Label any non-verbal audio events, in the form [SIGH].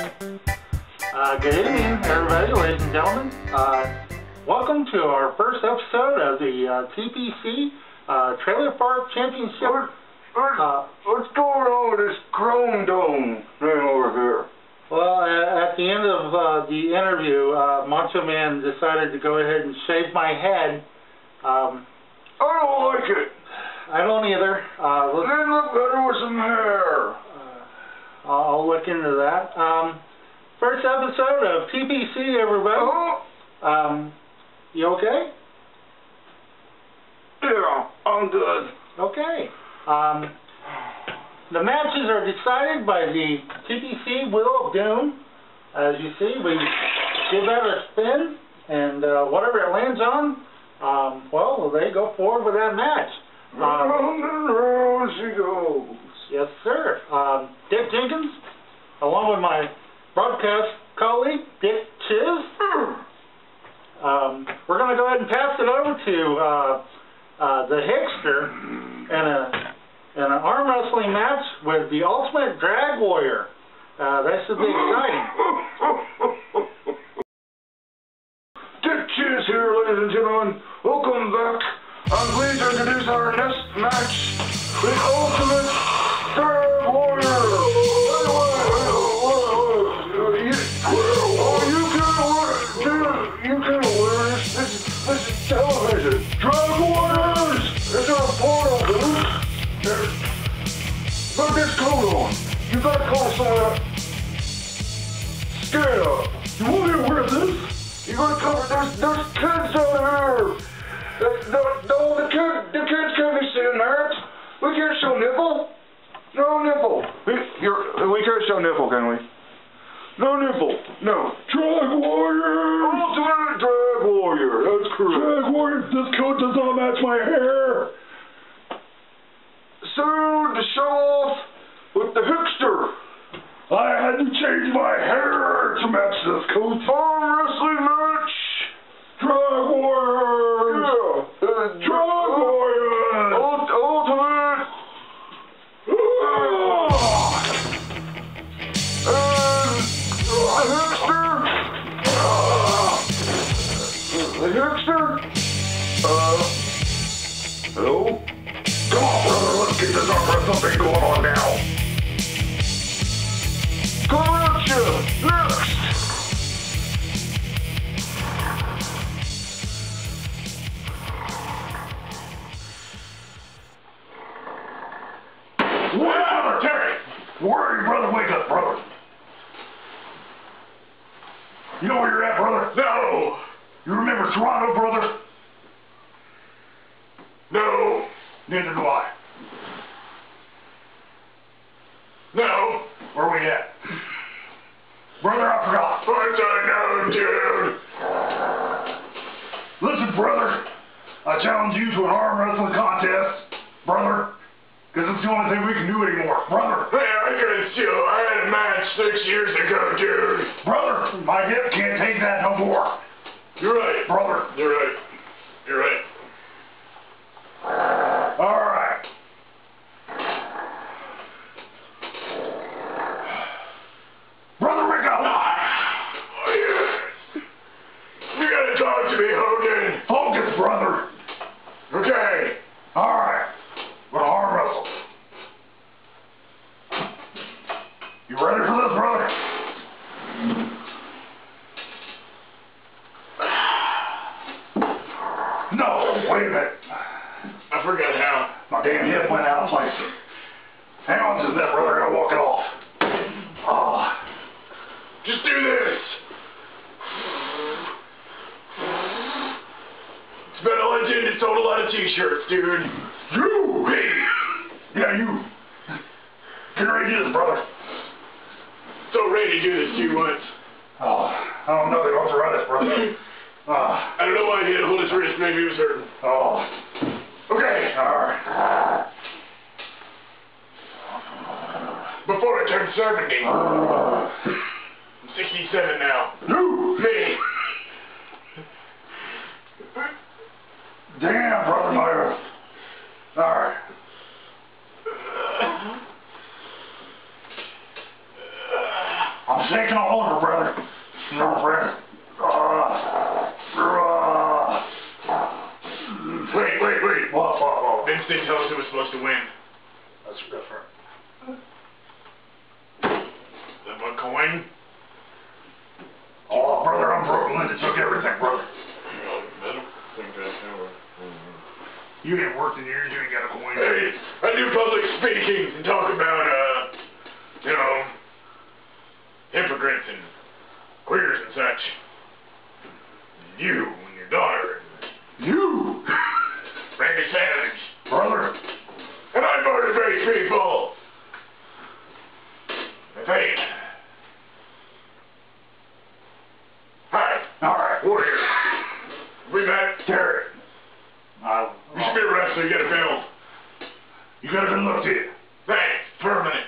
Uh, good evening, everybody, ladies and gentlemen. Uh, welcome to our first episode of the uh, TPC uh, Trailer Park Championship. What, what, Uh, what's going on with this chrome dome thing over here? well, a- at the end of uh, the interview, uh, Macho Man decided to go ahead and shave my head. Um, I don't like it. I don't either. Uh, let's, Then look better with some hair. uh, I'll look into that. Um, first episode of TPC, everybody. Oh, Um, you okay? yeah, I'm good. Okay. Um, the matches are decided by the TPC Wheel of Doom. As you see, we give that a spin, and uh, whatever it lands on, um, well, they go forward with that match. Um, Round and round she goes. yes, sir. Um, Dick Jinkens, along with my broadcast colleague, Dick Chizz. Um, we're going to go ahead and pass it over to uh, uh, the Hickster in a in an arm wrestling match with the Ultimate Drag Warrior. Uh, that should be exciting. Dick Chizz here, ladies and gentlemen. Welcome back. I'm pleased to introduce our next match, the Ultimate cover. There's there's kids out here. There's- No, no, the kid, the kids can't be seeing that. We can't show nipple. No nipple. We, we can't show nipple, can we? No nipple. No. Drag warrior. Oh, Ultimate drag warrior. That's correct. Drag Warrior, this coat does not match my hair. Soon to show off with the Hickster. I had to change my hair to match this coat. Arm wrestling Hello. Come on, brother, let's get this arm wrestle something going on now. Coming next. Brother, Terry. Are brother? Wake up, brother. You know where you're at, brother? No. You remember Toronto, brother? No. Neither do I. No. Where are we at? Brother, I forgot. I know, dude. Listen, brother. I challenge you to an arm wrestling contest, brother. Because it's the only thing we can do anymore. Brother. Hey, I chill. I had a match six years ago, dude. Brother, my hip can't take that no more. You're right. Brother. You're right. You're right. All right. Brother, wake up. Oh, yeah. You gotta talk to me, Hogan. Focus, brother. Okay. All right. We're gonna arm wrestle. You ready for this, brother? No, wait a minute. I forgot how. My damn hip went out of place. Hang on to that, brother. I gotta walk it off. Oh. Just do this. It's been a legend. It sold a lot of t-shirts, dude. You! Hey! Yeah, you. Get ready to do this, brother. So ready to do this to you once. Oh, ah, I don't know the arthritis, brother. Oh, I don't know why he had to hold his wrist. Maybe he was hurting. oh. Okay, alright. Before I turned 70. Uh, I'm 67 now. [LAUGHS] you! Me. Damn, brother, my... Alright. I'm shaking all over, brother. No, brother. Uh, uh, Wait, wait, wait. what? Vince didn't tell us who was supposed to win. That's different. The one coin? Oh, brother, I'm broke. Linda took everything, brother. I don't think that's how You ain't worked in years, you ain't got a coin. Hey, I do public speaking and talk about, uh, you know, hypocrites and queers and such. And you and your daughter and You, Randy Savage. brother. And I motivate people. I think. Hi, All right. Warrior. We met. Terry. I, You should be a wrestler, you get a belt. you got a good look to you. Thanks, permanent.